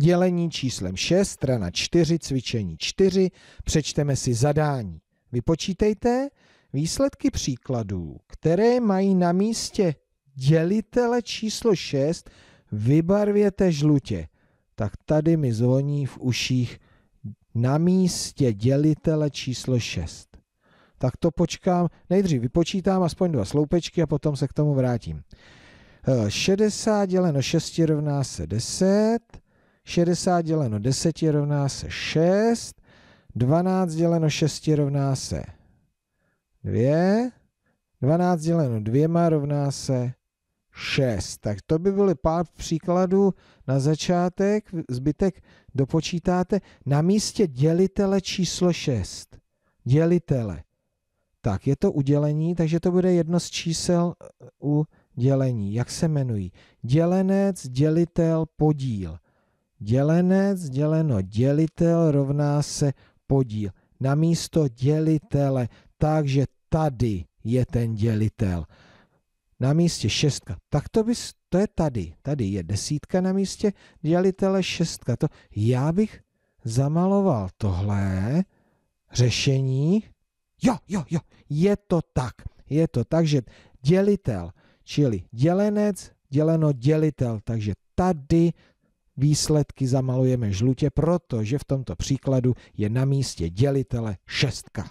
dělení číslem 6, strana 4, cvičení 4, přečteme si zadání. Vypočítejte výsledky příkladů, které mají na místě dělitele číslo 6, vybarvěte žlutě. Tak tady mi zvoní v uších na místě dělitele číslo 6. Tak to počkám, nejdřív vypočítám aspoň dva sloupečky a potom se k tomu vrátím. 60 děleno 6 rovná se 10, 60 děleno 10 rovná se 6, 12 děleno 6 rovná se 2, 12 děleno 2 rovná se 6. Tak to by byly pár příkladů na začátek, zbytek dopočítáte na místě dělitele číslo 6. Dělitele. Tak, je to udělení, takže to bude jedno z čísel u dělení. Jak se jmenují? Dělenec, dělitel, podíl. Dělenec, děleno, dělitel rovná se podíl. Na místo dělitele, takže tady je ten dělitel. Na místě šestka. Tak to, bys, to je tady. Tady je desítka na místě dělitele šestka. To já bych zamaloval tohle řešení. Jo, jo, jo, je to tak. Je to tak, že dělitel, čili dělenec, děleno dělitel. Takže tady výsledky zamalujeme žlutě, protože v tomto příkladu je na místě dělitele šestka.